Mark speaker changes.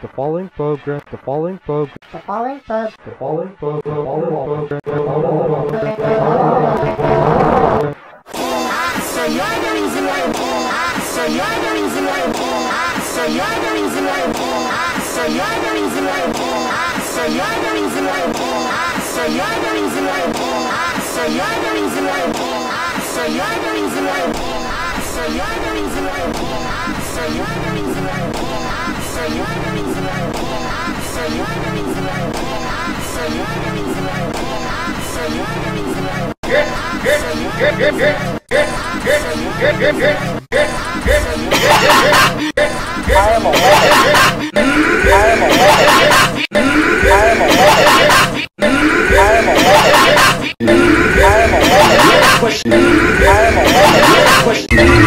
Speaker 1: The following program, the following program,
Speaker 2: The following program.
Speaker 1: the following program, the following program, the.
Speaker 3: So you're the reason why. Ah, so you're the reason why. Ah, so you're the reason why. Ah, so you're the reason why. Ah, so you're the reason why. Ah, so you're the reason why. Ah, so you're the reason why. Ah, so you're the reason why. Ah, so you're the reason why. Ah, so you're the reason why. Ah, so you're the reason why. question.
Speaker 4: I am a question.